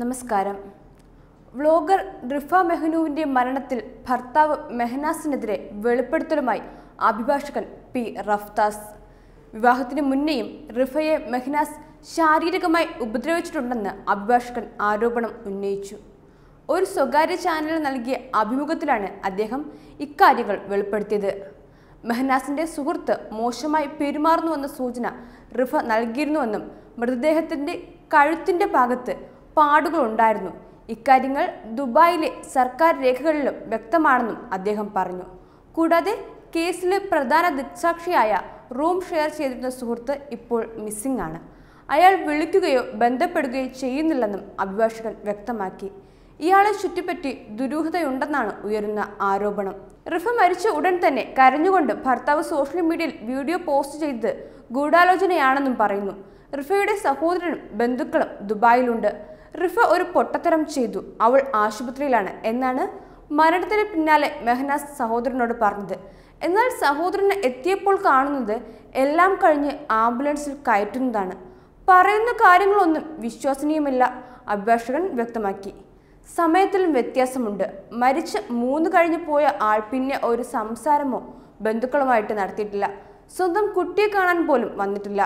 നമസ്കാരം. വ്ളോഗർ റിഫ മെഹ്നുവിന്റെ മരണത്തിൽ ഭർത്താവ് മെഹനാസിനെതിരെ വെളിപ്പെടുത്തലുമായി അഭിഭാഷകൻ പി റഫ്താസ്. വിവാഹത്തിന് മുന്നേയും റിഫയെ മെഹ്നാസ് ശാരീരികമായി ഉപദ്രവിച്ചിട്ടുണ്ടെന്ന് അഭിഭാഷകൻ ആരോപണം ഉന്നയിച്ചു. ഒരു സ്വകാര്യ ചാനലിന് നൽകിയ അഭിമുഖത്തിലാണ് അദ്ദേഹം ഇക്കാര്യങ്ങൾ വെളിപ്പെടുത്തിയത്. മെഹനാസിന്റെ സുഹൃത്ത് മോശമായി പെരുമാറുന്നുവെന്ന സൂചന റിഫ നൽകിയിരുന്നുവെന്നും മൃതദേഹത്തിന്റെ കഴുത്തിന്റെ ഭാഗത്ത് പാടുകൾ ഉണ്ടായിരുന്നു ഇക്കാര്യങ്ങൾ ദുബായിലെ സർക്കാർ രേഖകളിലും വ്യക്തമാണെന്നും അദ്ദേഹം പറഞ്ഞു. കൂടാതെ കേസിലെ പ്രധാന ദിക്സാക്ഷിയായ റൂം ഷെയർ ചെയ്തിരുന്ന സുഹൃത്ത് ഇപ്പോൾ മിസ്സിംഗ് ആണ്. അയാൾ വിളിക്കുകയോ ബന്ധപ്പെടുകയോ ചെയ്യുന്നില്ലെന്നും അഭിഭാഷകൻ വ്യക്തമാക്കി. ഇയാളെ ചുറ്റിപ്പറ്റി ദുരൂഹതയുണ്ടെന്നാണ് ഉയരുന്ന ആരോപണം. റിഫ മരിച്ച ഉടൻ തന്നെ കരഞ്ഞുകൊണ്ട് ഭർത്താവ് സോഷ്യൽ മീഡിയയിൽ വീഡിയോ പോസ്റ്റ് ചെയ്തത് ഗൂഢാലോചനയാണെന്നും പറയുന്നു. റിഫയുടെ സഹോദരനും ബന്ധുക്കളും ദുബായിലുണ്ട്. റിഫ ഒരു പൊട്ടത്തരം ചെയ്തു. അവൾ ആശുപത്രിയിലാണ്. എന്നാണ് മരണത്തിന് പിന്നാലെ മെഹനാസ് സഹോദരനോട് പറഞ്ഞത്. എന്നാൽ സഹോദരന് എത്തിയപ്പോൾ കാണുന്നത് എല്ലാം കഴിഞ്ഞ് ആംബുലൻസിൽ കയറ്റുന്നതാണ്. പറയുന്ന കാര്യങ്ങളൊന്നും വിശ്വസനീയമില്ല അഭിഭാഷകൻ വ്യക്തമാക്കി. സമയത്തിലും വ്യത്യാസമുണ്ട്. മരിച്ച് മൂന്ന് കഴിഞ്ഞ് പോയ ആൾ പിന്നെ ഒരു സംസാരമോ ബന്ധുക്കളുമായിട്ട് നടത്തിയിട്ടില്ല. സ്വന്തം കുട്ടിയെ കാണാൻ പോലും വന്നിട്ടില്ല.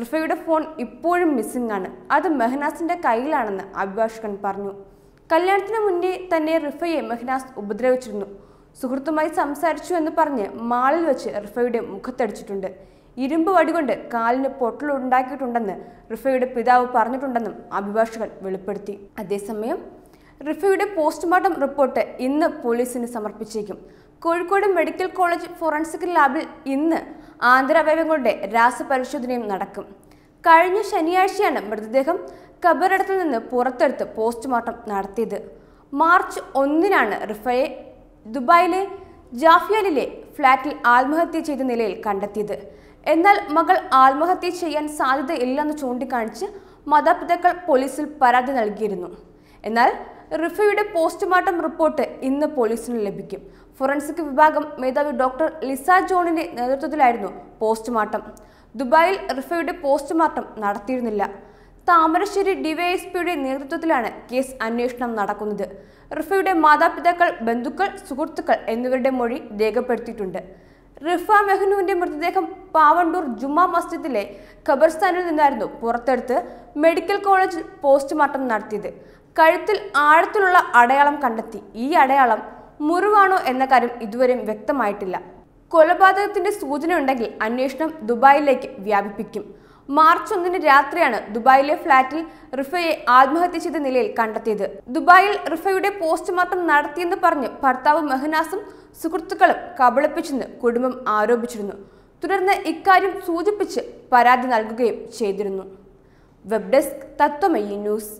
റിഫയുടെ ഫോൺ ഇപ്പോഴും മിസ്സിംഗ് ആണ്. അത് മെഹനാസിന്റെ കയ്യിലാണെന്ന് അഭിഭാഷകൻ പറഞ്ഞു. കല്യാണത്തിന് മുന്നേ തന്നെ റിഫയെ മെഹനാസ് ഉപദ്രവിച്ചിരുന്നു. സുഹൃത്തുമായി സംസാരിച്ചു എന്ന് പറഞ്ഞ് മാളിൽ വെച്ച് റിഫയുടെ മുഖത്തടിച്ചിട്ടുണ്ട്. ഇരുമ്പ് വടികൊണ്ട് കാലിന് പൊട്ടലുണ്ടാക്കിയിട്ടുണ്ടെന്ന് റിഫയുടെ പിതാവ് പറഞ്ഞിട്ടുണ്ടെന്നും അഭിഭാഷകൻ വെളിപ്പെടുത്തി. അതേസമയം റിഫയുടെ പോസ്റ്റ്മോർട്ടം റിപ്പോർട്ട് ഇന്ന് പോലീസിന് സമർപ്പിച്ചേക്കും. കോഴിക്കോട് മെഡിക്കൽ കോളേജ് ഫോറൻസിക് ലാബിൽ ഇന്ന് ആന്തരാവയവങ്ങളുടെ രാസപരിശോധനയും നടക്കും. കഴിഞ്ഞ ശനിയാഴ്ചയാണ് മൃതദേഹം കബറിടത്തിൽ നിന്ന് പുറത്തെടുത്ത് പോസ്റ്റ്മോർട്ടം നടത്തിയത്. മാർച്ച് ഒന്നിനാണ് റിഫയെ ദുബായിലെ ജാഫിയാലിലെ ഫ്ളാറ്റിൽ ആത്മഹത്യ ചെയ്ത നിലയിൽ കണ്ടെത്തിയത്. എന്നാൽ മകൾ ആത്മഹത്യ ചെയ്യാൻ സാധ്യതയില്ലെന്ന് ചൂണ്ടിക്കാണിച്ച് മാതാപിതാക്കൾ പോലീസിൽ പരാതി നൽകിയിരുന്നു. എന്നാൽ റിഫയുടെ പോസ്റ്റ്മോർട്ടം റിപ്പോർട്ട് ഇന്ന് പോലീസിന് ലഭിക്കും. ഫോറൻസിക് വിഭാഗം മേധാവി ഡോക്ടർ ലിസ ജോണിന്റെ നേതൃത്വത്തിലായിരുന്നു പോസ്റ്റ്മോർട്ടം. ദുബായിൽ റിഫയുടെ പോസ്റ്റ്മോർട്ടം നടത്തിയിരുന്നില്ല. താമരശ്ശേരി ഡിവൈഎസ്പിയുടെ നേതൃത്വത്തിലാണ് കേസ് അന്വേഷണം നടക്കുന്നത്. റിഫയുടെ മാതാപിതാക്കൾ ബന്ധുക്കൾ സുഹൃത്തുക്കൾ എന്നിവരുടെ മൊഴി രേഖപ്പെടുത്തിയിട്ടുണ്ട്. റിഫ മെഹ്നുവിന്റെ മൃതദേഹം പാവണ്ടൂർ ജുമാ മസ്ജിദിലെ ഖബർസ്ഥാനിൽ നിന്നായിരുന്നു പുറത്തെടുത്ത് മെഡിക്കൽ കോളേജിൽ പോസ്റ്റ്മോർട്ടം നടത്തിയത്. കഴുത്തിൽ ആഴത്തിലുള്ള അടയാളം കണ്ടെത്തി. ഈ അടയാളം മുറിവാണോ എന്ന കാര്യം ഇതുവരെയും വ്യക്തമായിട്ടില്ല. കൊലപാതകത്തിന്റെ സൂചനയുണ്ടെങ്കിൽ അന്വേഷണം ദുബായിലേക്ക് വ്യാപിപ്പിക്കും. മാർച്ച് ഒന്നിന് രാത്രിയാണ് ദുബായിലെ ഫ്ളാറ്റിൽ റിഫയെ ആത്മഹത്യ ചെയ്ത നിലയിൽ കണ്ടെത്തിയത്. ദുബായിൽ റിഫയുടെ പോസ്റ്റ്മോർട്ടം നടത്തിയെന്ന് പറഞ്ഞ് ഭർത്താവ് മെഹനാസും സുഹൃത്തുക്കളും കബളിപ്പിച്ചെന്ന് കുടുംബം ആരോപിച്ചിരുന്നു. തുടർന്ന് ഇക്കാര്യം സൂചിപ്പിച്ച് പരാതി നൽകുകയും ചെയ്തിരുന്നു. Web desk Tatwamayi news.